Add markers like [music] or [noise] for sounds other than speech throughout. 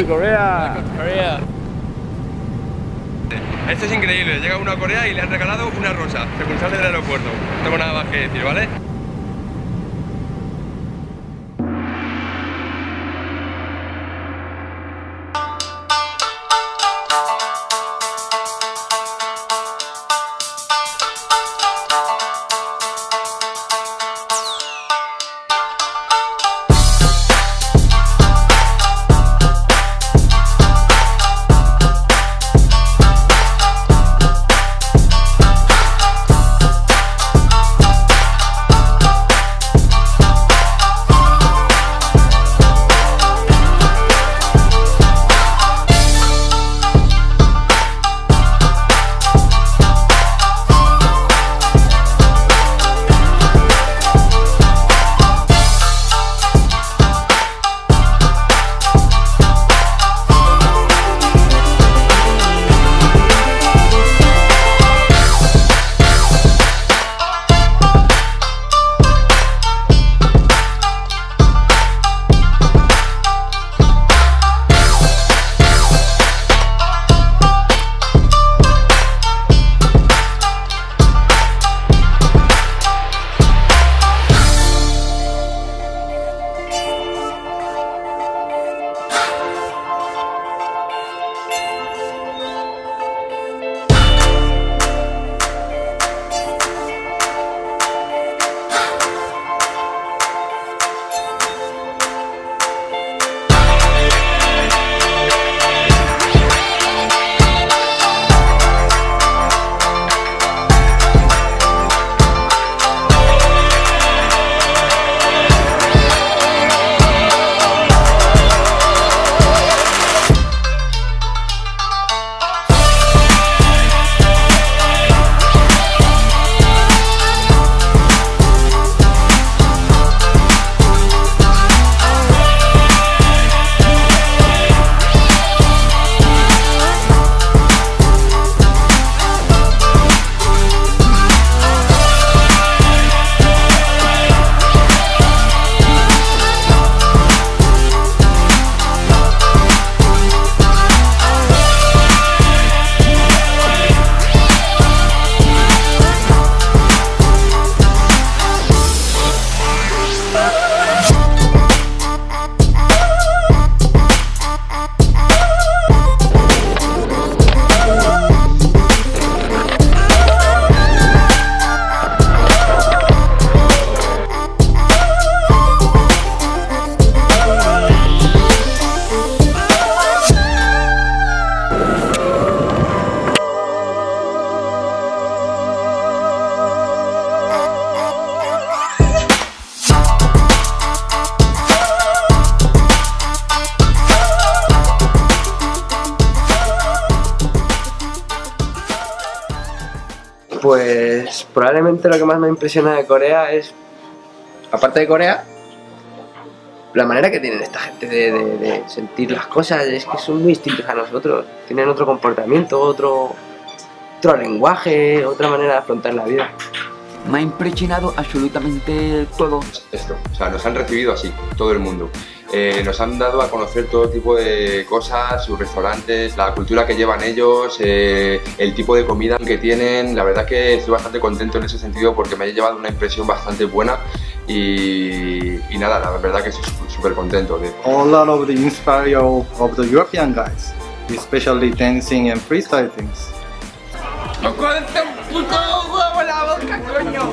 Welcome to Korea. Korea. Esto es increíble, llega uno a Corea y le han regalado una rosa, según sale del aeropuerto. No tengo nada más que decir, ¿vale? Probablemente lo que más me impresiona de Corea es, aparte de Corea, la manera que tienen esta gente de, sentir las cosas es que son muy distintos a nosotros. Tienen otro comportamiento, otro, otro lenguaje, otra manera de afrontar la vida. Me ha impresionado absolutamente todo. Esto, o sea, nos han recibido así, todo el mundo. Eh, nos han dado a conocer todo tipo de cosas, sus restaurantes, la cultura que llevan ellos, eh, el tipo de comida que tienen. La verdad que estoy bastante contento en ese sentido porque me ha llevado una impresión bastante buena y, y nada, la verdad que estoy súper- contento. De, A lot of the inspire of the European guys, especially dancing and freestyle things. con la boca, coño.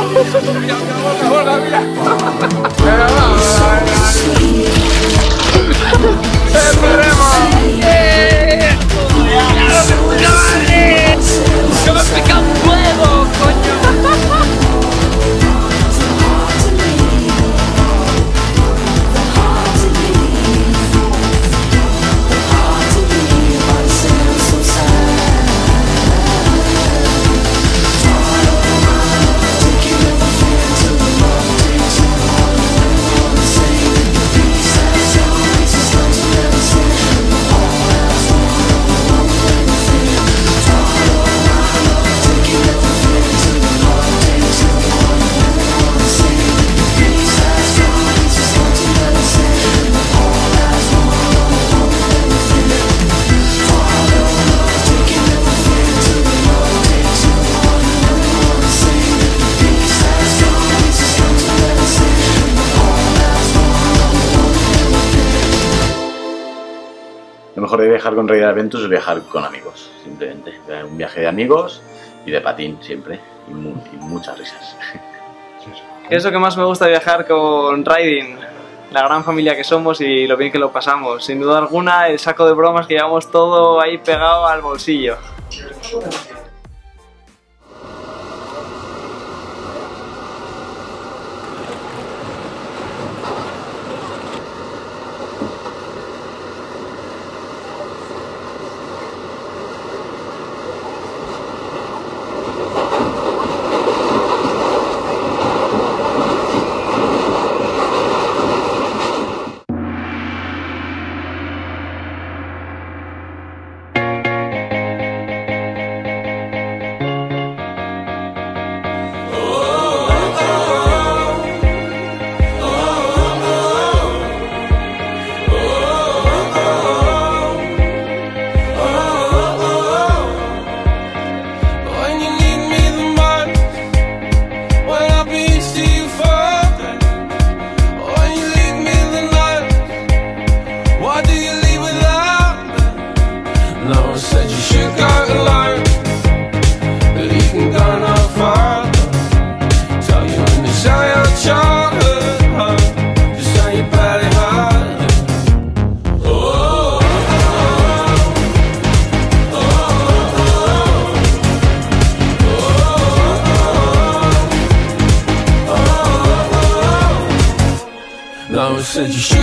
Lo de viajar con Rey Adventus es viajar con amigos, simplemente. Un viaje de amigos y de patín siempre. Y, mu- y muchas risas. ¿Qué es lo que más me gusta de viajar con Riding? La gran familia que somos y lo bien que lo pasamos. Sin duda alguna, el saco de bromas que llevamos todo ahí pegado al bolsillo. No one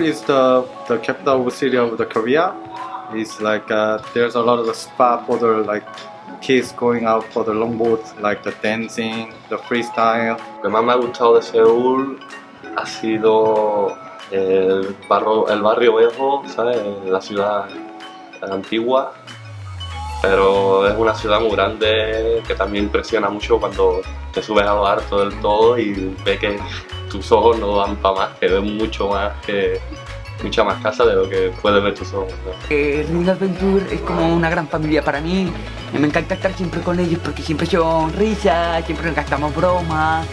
Seoul is the, the capital city of the Korea. It's like uh, there's a lot of spot for the like kids going out for the longboard, like the dancing, the freestyle. Lo que más me ha gustado de Seúl ha sido el barrio, el barrio viejo, ¿sabes? La ciudad antigua pero es una ciudad muy grande que también impresiona mucho cuando te subes a lo alto del todo y ves que tus ojos no dan para más, que ves mucho más que mucha más casa de lo que puedes ver tus ojos. ¿no? Eh, Adventure es como una gran familia para mí. Me encanta estar siempre con ellos porque siempre son risas, siempre nos gastamos bromas.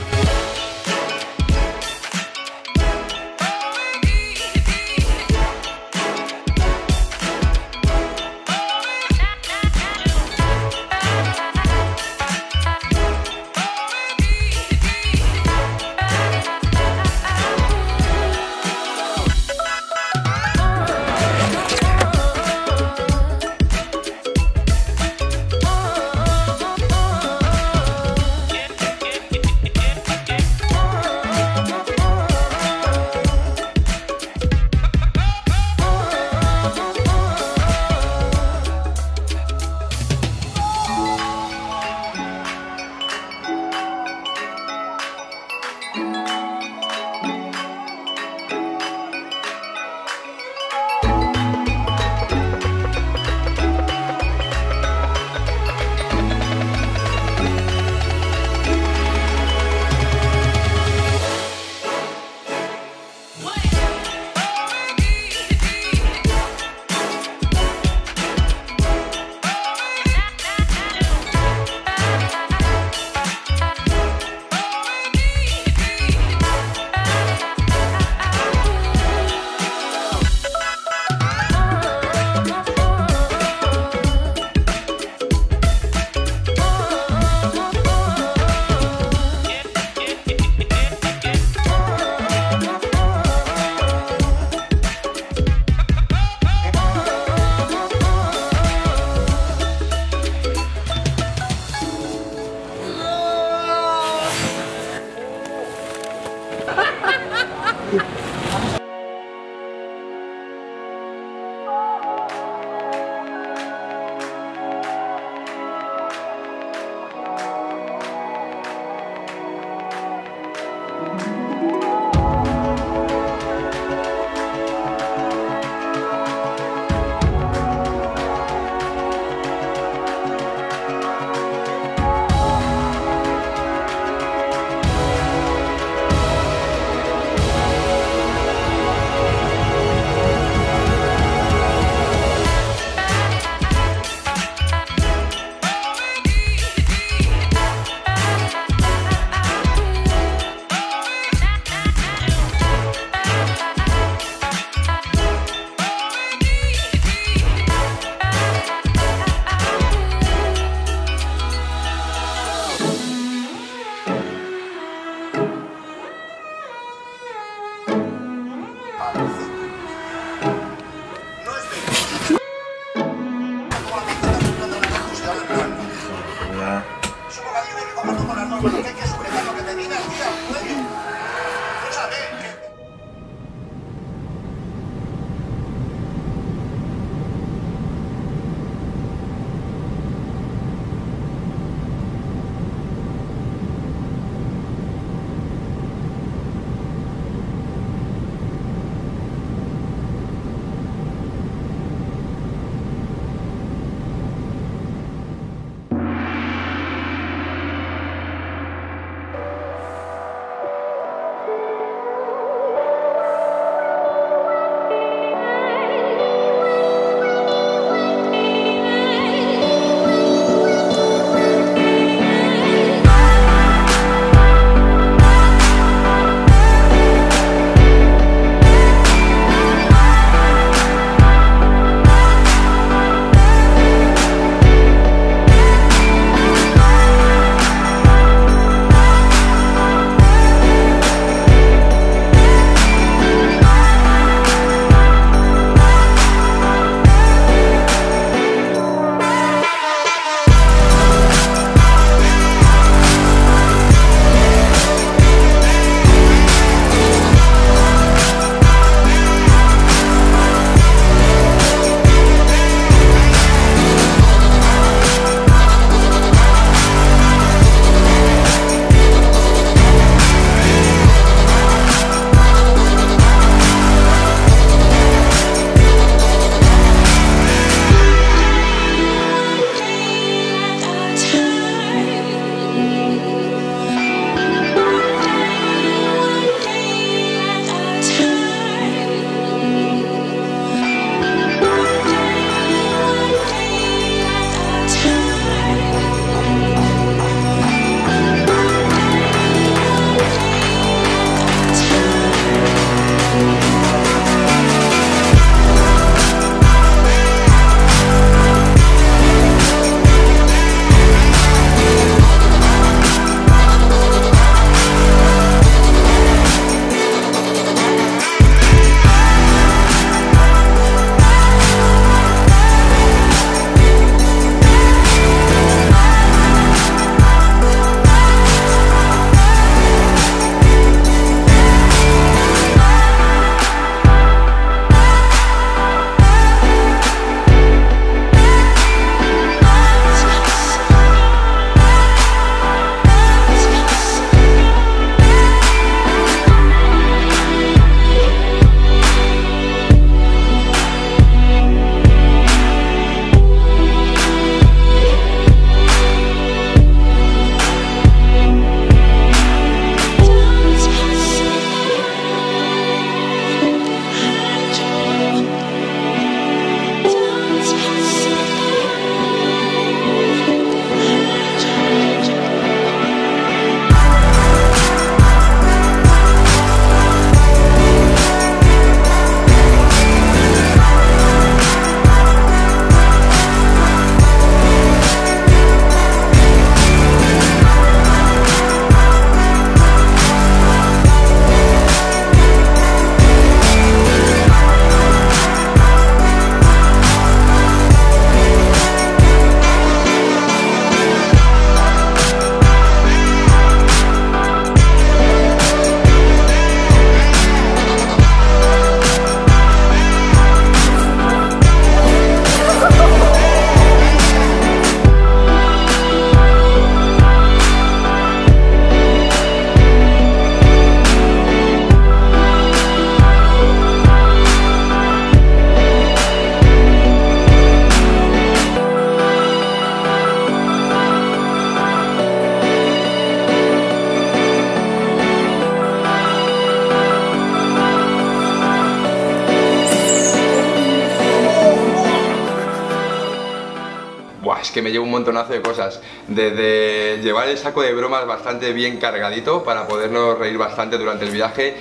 Montonazo de cosas. Desde llevar el saco de bromas bastante bien cargadito para podernos reír bastante durante el viaje,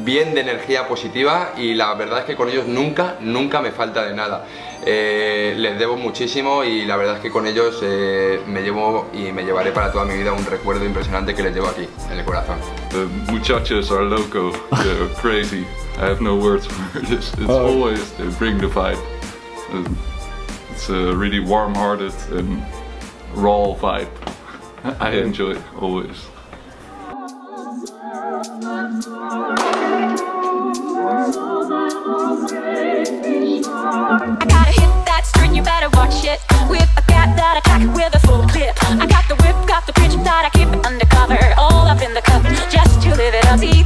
bien de energía positiva y la verdad es que con ellos nunca, nunca me falta de nada. Eh, les debo muchísimo y la verdad es que con ellos eh, me llevo y me llevaré para toda mi vida un recuerdo impresionante que les llevo aquí, en el corazón. The muchachos are loco. They're [laughs] crazy. I have no words for this. It's always they bring the vibe. It's a really warm-hearted and raw vibe. I enjoy it always. I gotta hit that string, you better watch it. With a cat that attack with a full clip. I got the whip, got the I keep undercover. All up in the cup, just to live it up. See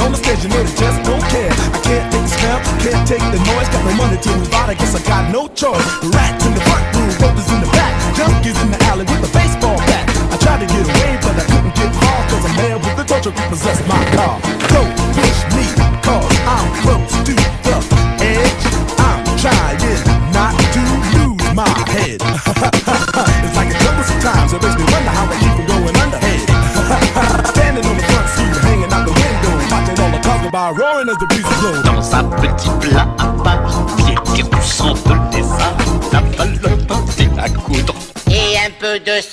on the stage, you know they just don't care. I can't take the smell, can't take the noise. Got no money to out, I guess I got no choice.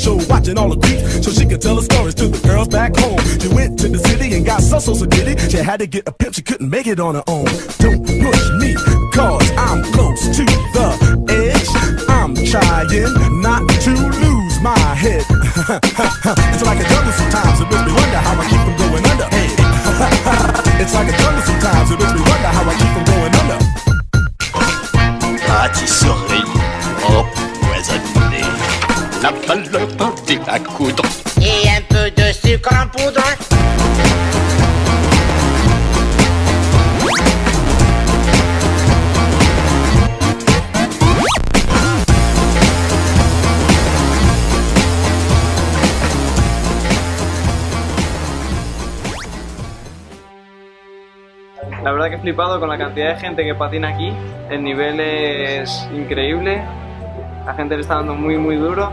show, watching all the creeps, so she could tell her stories to the girls back home. She went to the city and got so so so diddy. She had to get a pimp, she couldn't make it on her own. Don't push me, cause I'm close to the edge. I'm trying not to lose my head. [laughs] it's like a jungle sometimes, it makes me wonder how I keep from going under. Hey. [laughs] it's like a jungle sometimes, it makes me wonder how I keep from going under. Pâtisserie empoisonnée, à coudre. Et un peu de sucre en poudre. La verdad que he flipado con la cantidad de gente que patina aquí. El nivel es increíble. La gente le está dando muy, muy duro.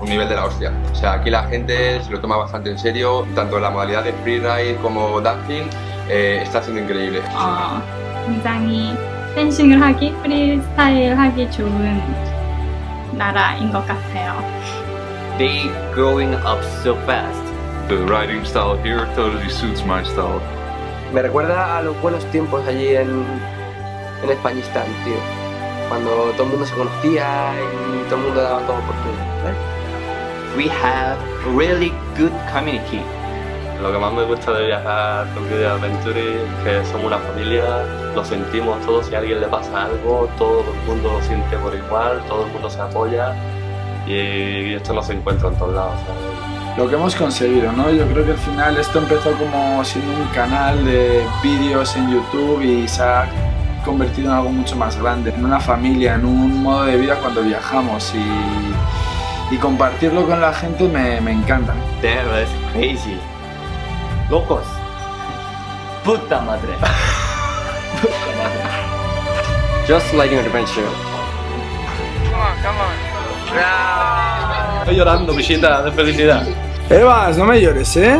un nivel de la hostia. O sea, aquí la gente se lo toma bastante en serio, tanto la modalidad de freeride como dancing eh, está siendo increíble. 어, 굉장히 댄싱을 하기, 프리스타일 하기 좋은 나라인 것 같아요. They growing up so fast. The riding style here totally suits my style. Me recuerda a los buenos tiempos allí en, en Españistán, tío. Cuando todo el mundo se conocía y todo el mundo daba todo por todo. ¿sabes? We have really good community. Lo que más me gusta de viajar con Video Adventure es que somos una familia, lo sentimos todos, si a alguien le pasa algo, todo el mundo lo siente por igual, todo el mundo se apoya y esto no se encuentra en todos lados. ¿sabes? lo que hemos conseguido, ¿no? Yo creo que al final esto empezó como siendo un canal de vídeos en YouTube y se ha convertido en algo mucho más grande, en una familia, en un modo de vida cuando viajamos y, y compartirlo con la gente me, me encanta. That was crazy. Locos. [laughs] Puta madre. Just like an adventure. Estoy llorando, visita, de felicidad. Evas, no me llores, ¿eh?